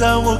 Dulceața ochilor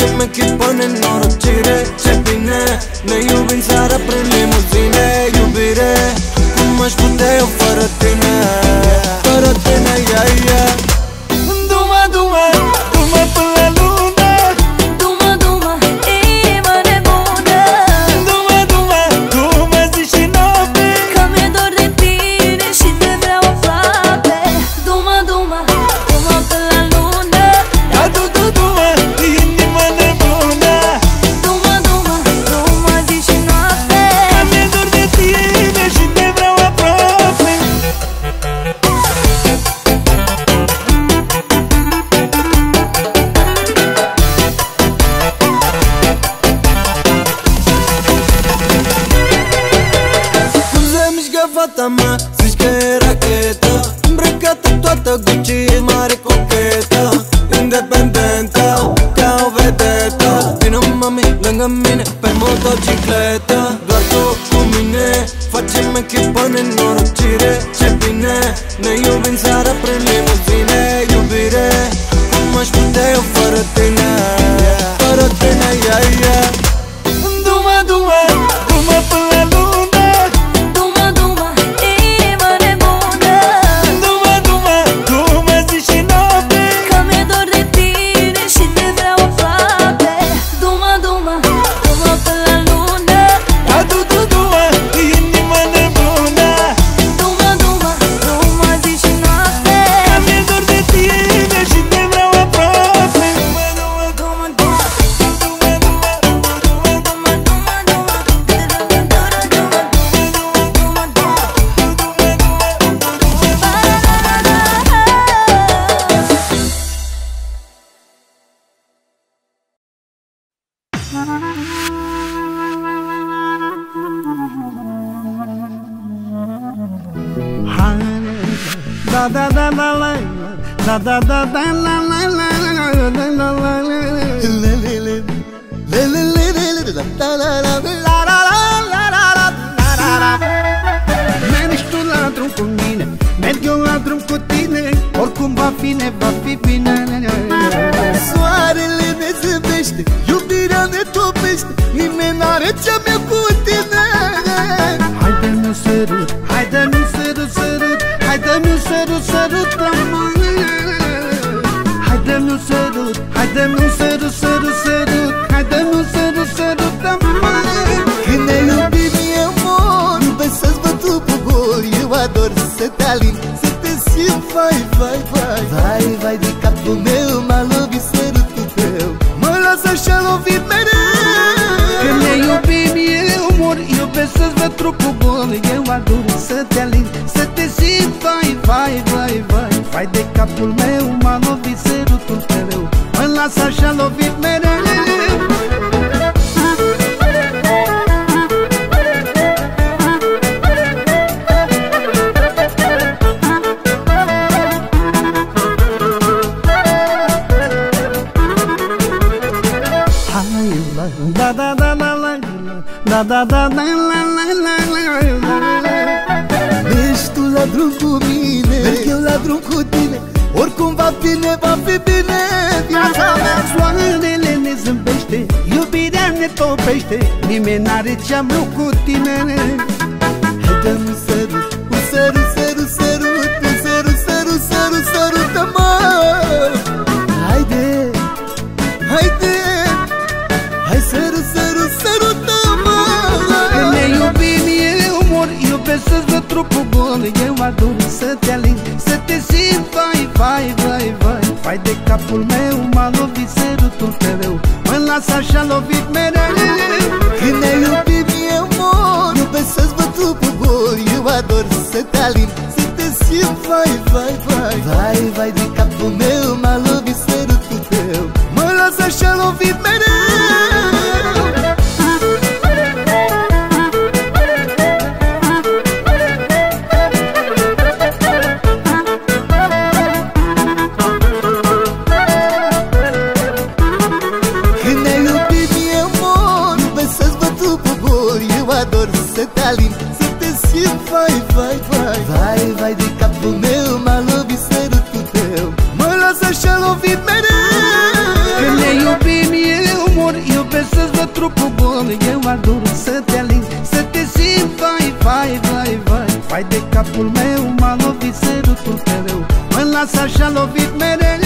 ce mă chip până norocire Ce bine, ne iubim țara prin limuzine Iubire, cum aș putea oferi ce-mi cu tine. Hai de mi sărut, hai de mi sărut, sărut Hai de mi sărut, sărut la Hai de mi sărut, hai de mi sărut, sărut, sărut Hai de mi sărut, sărut la mâine. Când ne iubim e mor, pe să-ți bătu bucur Eu ador să te alimp trupul gol Eu ador să te alin Să te simt, vai, vai, vai, vai. Vai de capul meu M-a lovit sărutul tău Mă las așa lovit mereu. Hai, la, da, da, da, la, la, la, da, va bine, va fi bine Viața mea. Soarele ne zâmbește Iubirea ne topește Nimeni n-are ce-am cu tine. Hai dă-mi un sărut Un sărut, sărut, sărut Un sărut, sărut, sărut, sărută-mă. Haide, haide Hai sărut, sărut, sărută-mă. Când ne iubim eu mor Iubesc să-ți văd trupul gol Eu ador să te alin Să te simt vai, vai, vai, vai Vai de capul meu M-a lovit sărutul tău Mă las așa lovit mereu. Când ne iubim eu mor Iubesc să-ți văd trupul gol Eu ador să te alin Să te simt vai, vai, vai. Vai, vai de capul meu M-a lovit sărutul tău Mă las așa lovit mereu trupul gol Eu ador să te alin Să te simt vai, vai, vai, vai. Vai de capul meu M-a lovit sărutul tău. Mă las așa lovit mereu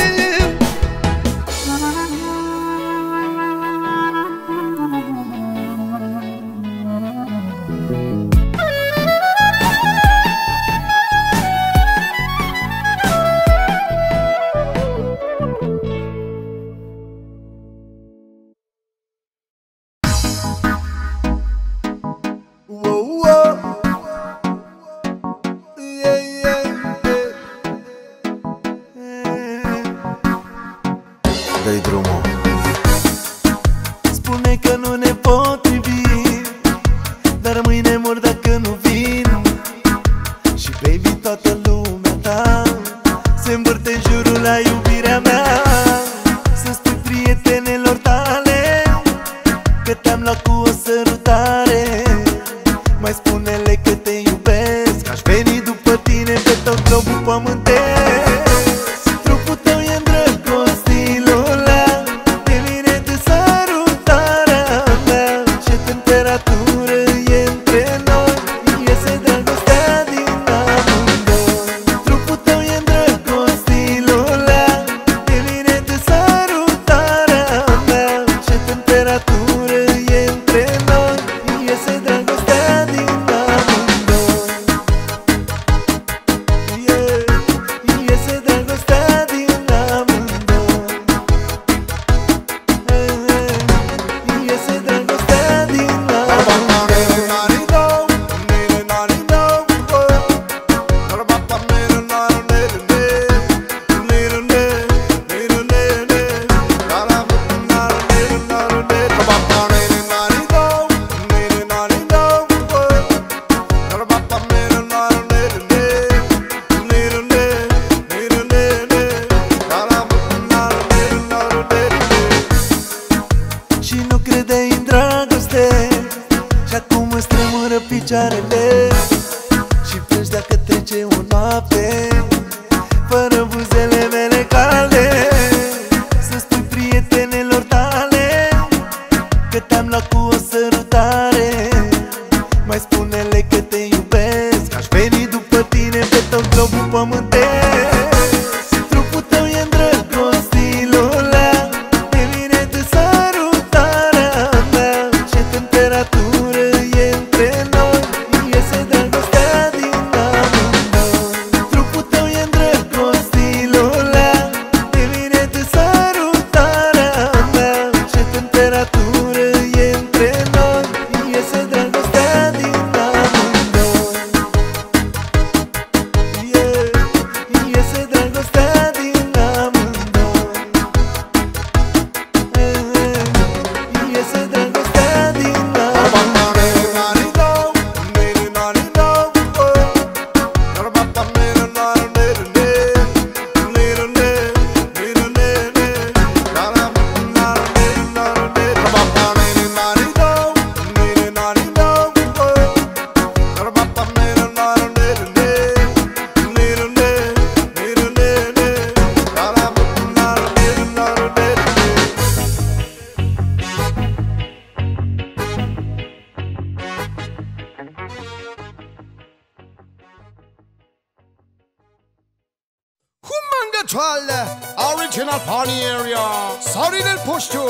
National Party Area, Sarinen Pushtu,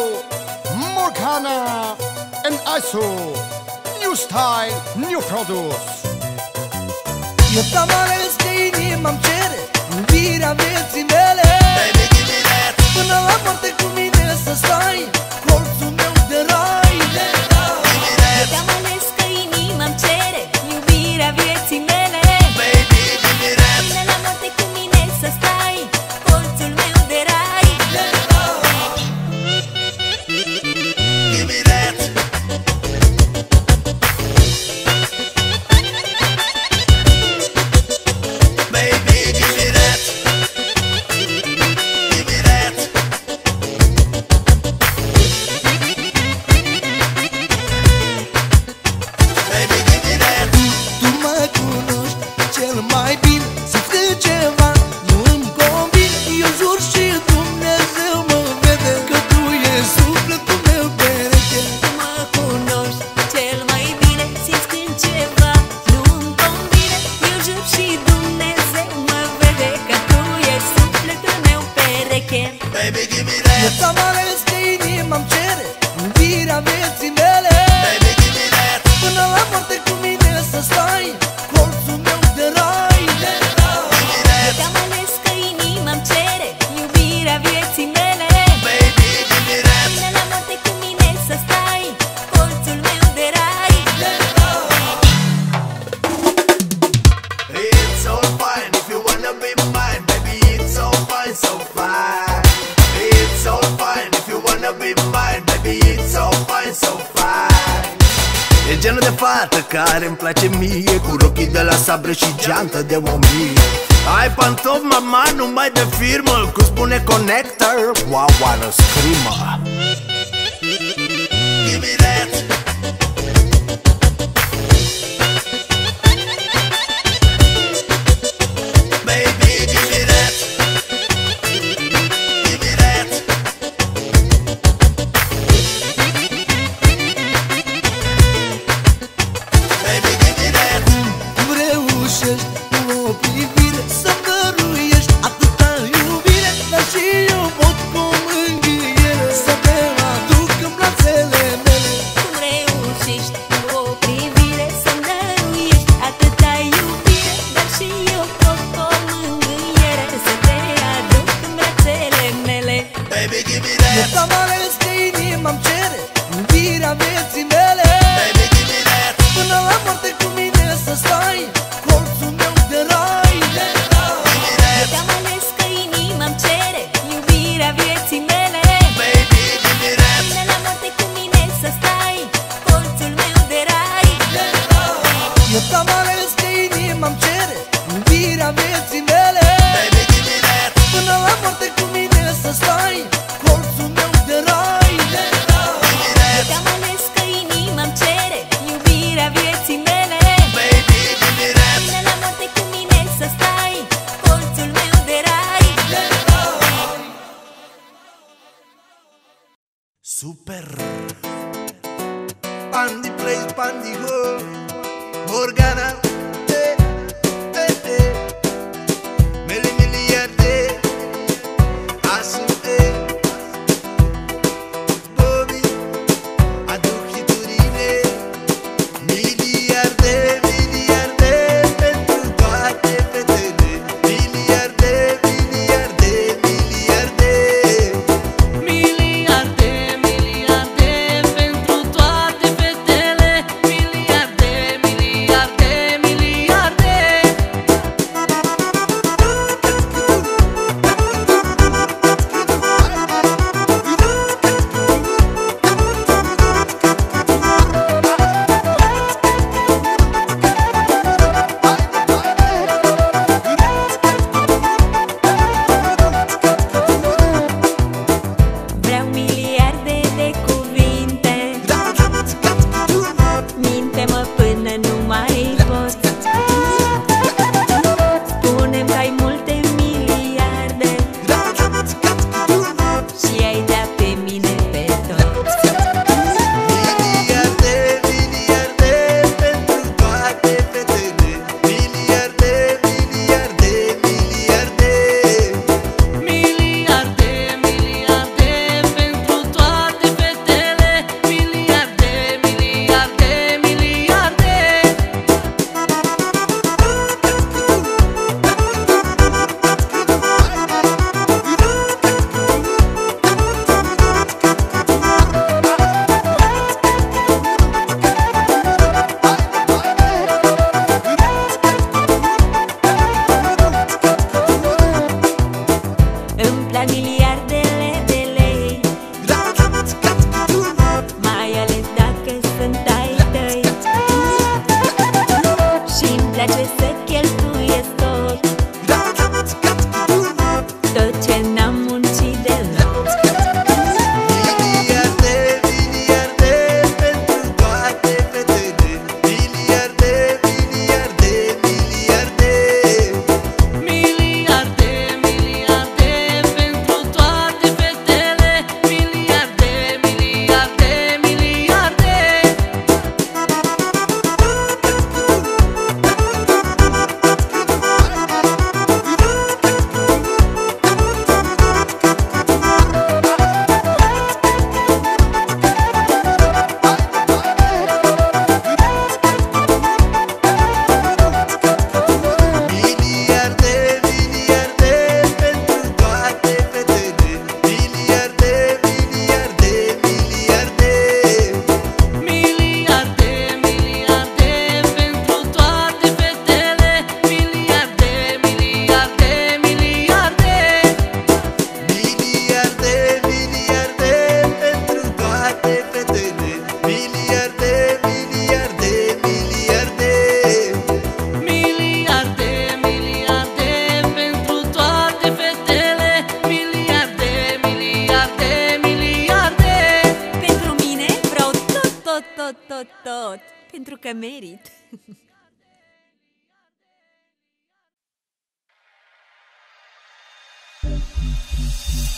Morgana, and ISO. New style, new produce. Jeta mare stejni mam qere, ndira veci mele Baby, give me that Până la moarte cu mine să stai Geantă de Super. Pandi plays Pandi Go Morgana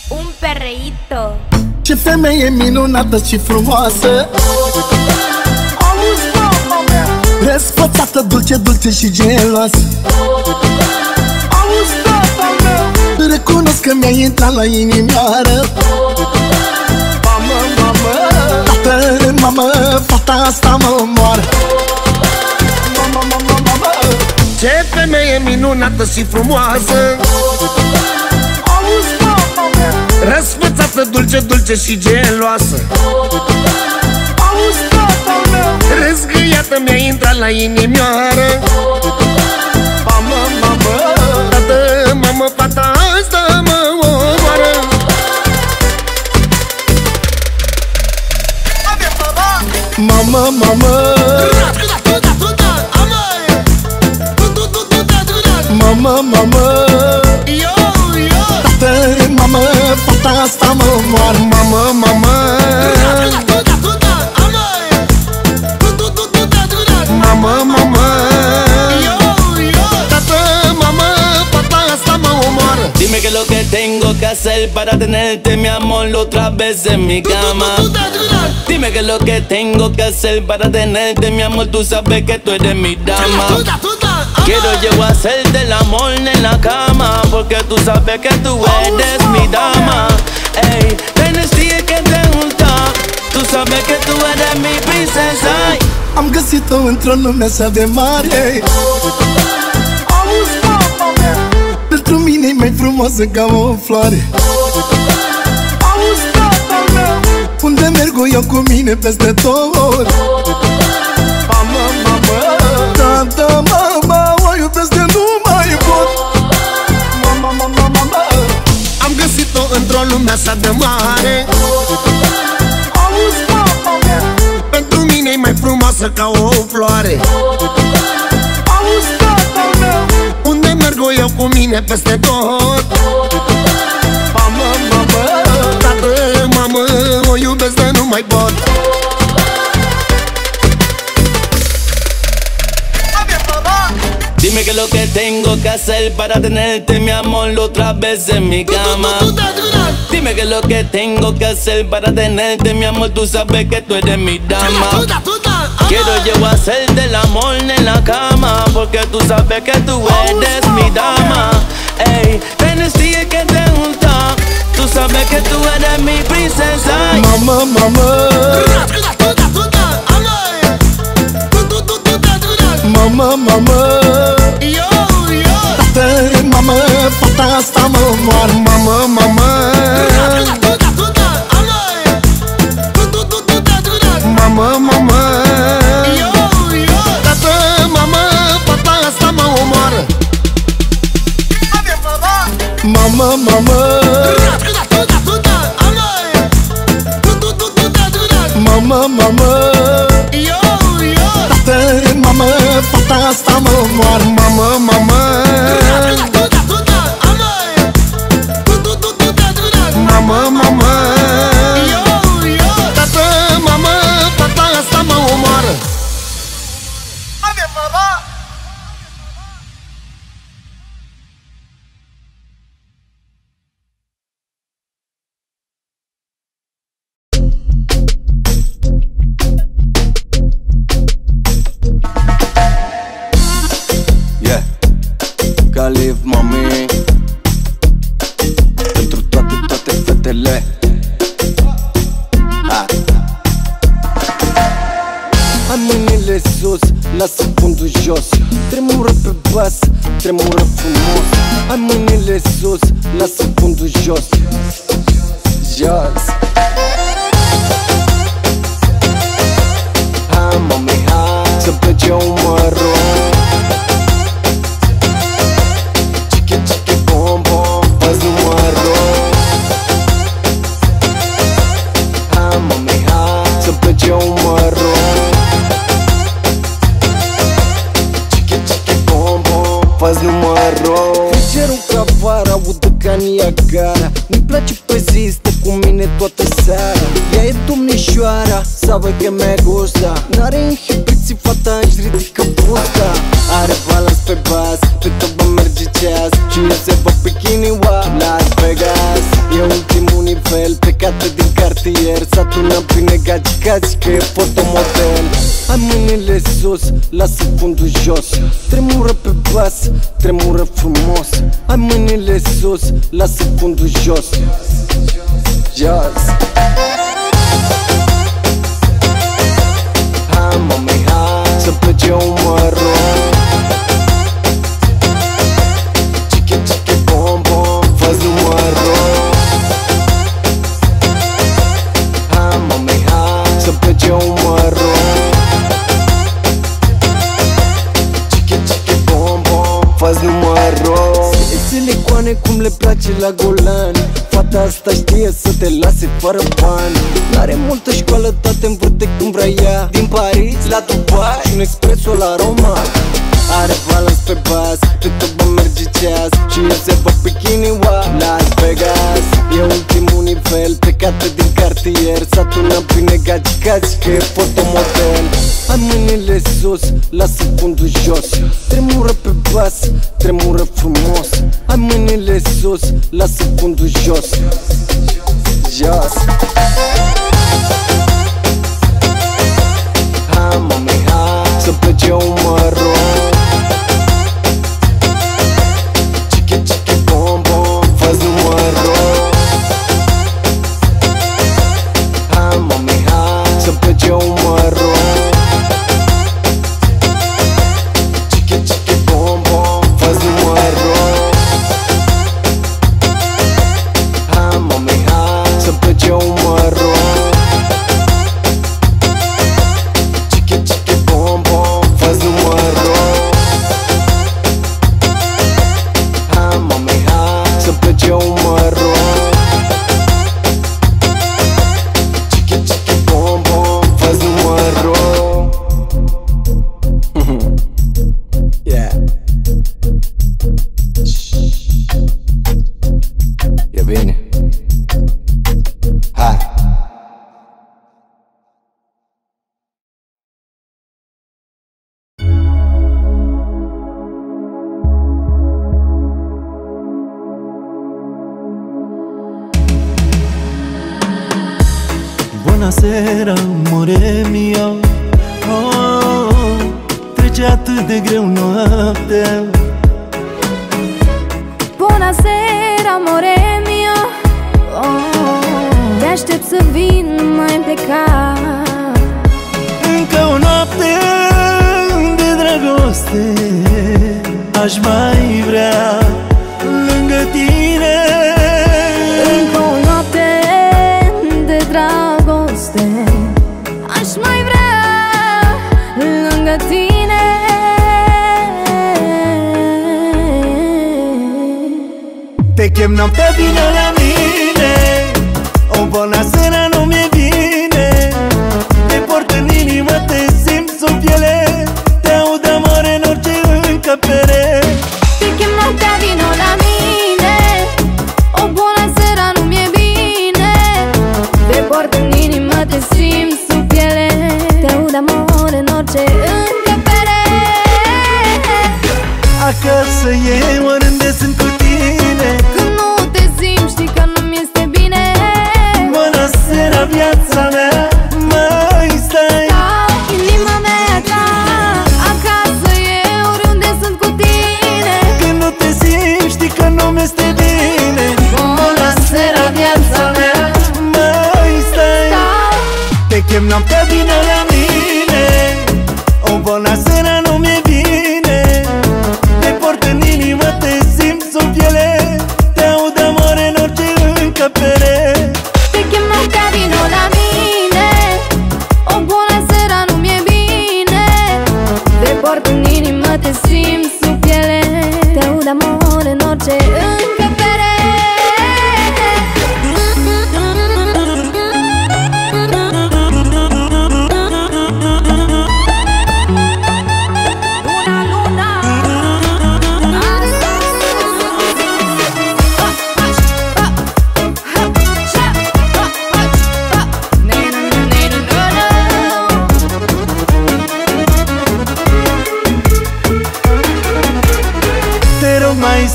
Un perreito Ce femeie minunată și frumoasă. Auzi, mama mea. Răsfățată, dulce, dulce și geloasă Auzi, tata meu. Recunosc că mi-a intrat la inimioară. Mamă, mamă. Tată, mamă, fata asta mă omoară. Mamă, mamă, mamă. Ce femeie minunată și frumoasă. Auzi, mama mea Răsfățată, dulce, dulce și geloasă. Auzi, tata meu Răzgâiată mi-a intrat la inimioară. Mamă, mamă. Tată, mamă, fata asta mă omoară Mamă, mamă. Mamă, mamă fata asta mă omoară Dime qué es lo que tengo que hacer para tenerte mi amor otra vez en mi cama. Dime qué es lo que tengo que hacer para tenerte mi amor Tú sabes que tú eres mi dama Quiero yo hacerte el amor en la cama Porque tú sabes que tú eres mi dama. Ey, tienes que te gusta Tú sabes que tú eres mi princesa. Am găsit-o într-o lume așa de mare. Auzi, mama mea. Pentru mine e mai frumoasă ca o floare. Auzi, tata meu Unde merg eu cu mine peste tot? Mamă, mamă. Tata, mama, într-o lume așa de mare. Auzi, mama mea Pentru mine e mai frumoasă ca o floare. Auzi, tata meu Unde merg eu cu mine peste tot? Mamă, mamă. Tată, mamă, o iubesc de nu mai pot Dime qué es lo que tengo que hacer para tenerte mi amor otra vez en mi cama. Dime qué es lo que tengo que hacer para tenerte mi amor Tú sabes que tú eres mi dama. Quiero yo hacerte el amor en la cama Porque tú sabes que tú eres mi dama. Ey, tienes que te gusta. Tú sabes que tú eres mi princesa Mamă, mamă. Mamă, mamă Tată, mamă, fata asta mă omoară Mamă, mamă. Mamă, mamă. Tată, mamă, fata asta mă omoară. Mamă, mamă. Mamă, mamă. Tată, mamă, fata asta mă omoară Mamă, mamă Mamă, Cine se bă bikini wa Las Vegas. E ultimul nivel plecat din cartier. Satul n-am bine gaci că e fotomodel. Ai mâinile sus, lasă fundul jos. Tremură pe bas, tremură frumos. Ai mâinile sus, lasă fundul jos Jos, jos. Tremură frumos. Ai mâinile sus, lasă fundul jos. Jos Buonasera, amore mio oh, Trece atât de greu noaptea. Bună seara, amore mio oh, Te aștept să vin, mai pleca Încă o noapte de dragoste Aș mai vrea. Lângă tine noaptea vine la mine. O bună seara nu mi-e bine. Te port în inimă, te simt sub piele. Te aud amore în orice încăpere. Te chem noaptea, vino la mine. O bună seara, nu mi-e bine. Te port în inimă, te simt sub piele. Te aud amor în orice încăpere. Acasă e oriunde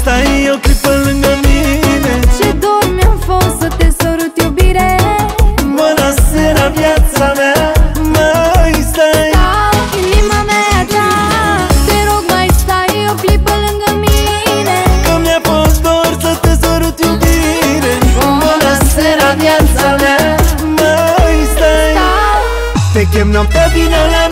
stai o clipă lângă mine. Ce dor mi-am fost să te sărut iubire? Bună seara viața mea Mai stai. Ca inima mea ta. Te rog mai stai o clipă lângă mine. Că mi-a fost dor să te sărut iubire. Bună seara viața mea Mai stai. Da. Te chem noaptea vine la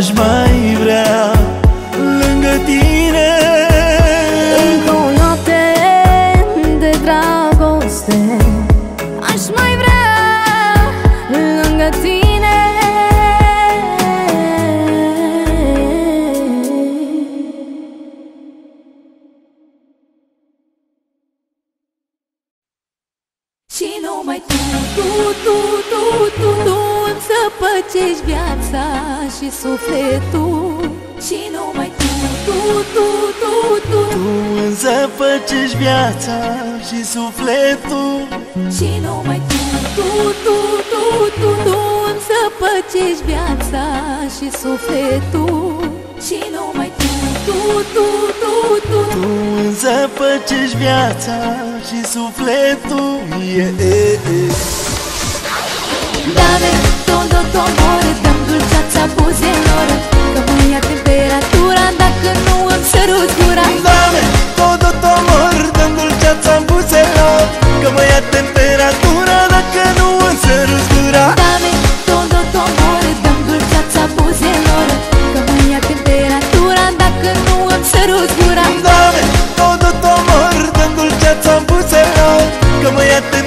das mães. facești viața și sufletul e, e. Dame todo tu amor, dăm dulceața buzelor Că mâine temperatura dacă nu îmi sărut gura. Dame todo tu amor, dăm dulceața buzelor Că mâine temperatura dacă nu îmi sărut gura. Dame todo tu amor, dăm dulceața buzelor Că mâine temperatura dacă nu îmi sărut gura. Dame come kama yate